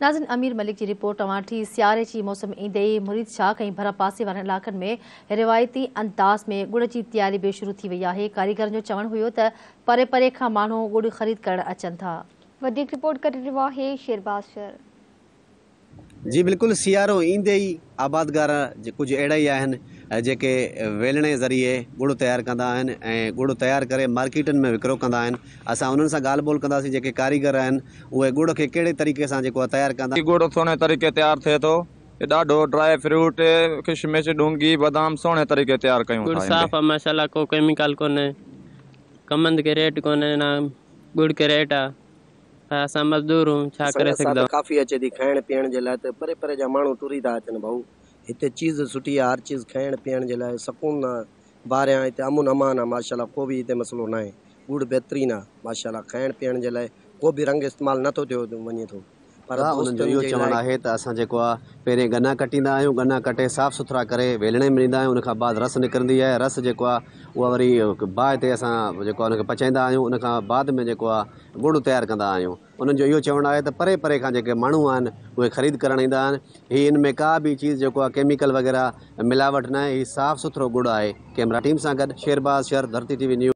नाज़िन अमीर मलिक जी रिपोर्ट, तव्हां सियारे जी मौसम ईंदे ई मुरीद शाह कई भरा पासे वारनि इलाइक़नि में रिवायती अंदाज़ में गुड़ जी तयारी बि शुरू थी वई आहे। कारीगरनि जो चवणु हुयो त परे परे खां माण्हू गुड़ ख़रीद करणु अचनि था। रिपोर्ट करे रहियो आहे शेरबाज़ शहर जी बिल्कुलु सियारो ईंदे ई। आबादगार जे कुझु अहिड़ा ई आहिनि जेके वेलणे ज़रिए गुड़ तयारु कंदा आहिनि ऐं गुड़ तयारु करे मार्केटनि में विकिरो कंदा आहिनि। असां उन्हनि सां ॻाल्हि ॿोल कंदासीं जेके कारीगर आहिनि उहे गुड़ खे कहिड़े तरीक़े सां जेको आहे तयारु कंदा गुड़ सुहिणे तरीक़े तयारु थिए थो। हे ॾाढो ड्राई फ्रूट किशमिश डूँगी बादाम सुहिणे तरीक़े तयारु कयूं गुड़ साफ़ आहे माशाला को केमिकल कोन्हे। कमंद के रेट कोन्हे ना गुड़ के रेट आहे। असां मज़दूर हूँ छा करे सघंदा काफ़ी अचे थी खाइण पीअण जे लाइ त परे परे जा माण्हू टुरी था अचनि भाऊ। हिते चीज़ सुठी आहे हर चीज़ खाइण पीअण जे लाइ सुकून आहे। ॿाहिरियाँ हिते अमुन अमान आहे माशाला को बि हिते मसइलो न आहे गुड़ बहितरीनु आहे माशाला खाइण पीअण जे लाइ को बि रंग इस्तेमालु नथो थियो वञे थो। पर हा, उन्हनि जो दोस्तनि इहो जे चवणु आहे त असां जेको आहे पहिरें गन्ना कटींदा आहियूं गन्ना कटे साफ़ु सुथरा करे वेलणे में ॾींदा आहियूं उनखां बाद रस निकिरंदी आहे। रस जेको आहे उहा वरी बाहि ते असां जेको आहे उनखे पचाईंदा आहियूं उनखां बाद में जेको आहे गुड़ तयारु कंदा आहियूं। उन्हनि जो इहो चवणु आहे त परे परे खां जेके माण्हू आहिनि उहे ख़रीद करणु ईंदा आहिनि। हीअ इन में का बि चीज़ जेको आहे केमिकल वग़ैरह मिलावट न आहे हीअ साफ़ु सुथरो गुड़ आहे। कैमरा टीम सां गॾु शेरबाज़ शहर धरती टी वी न्यूज़।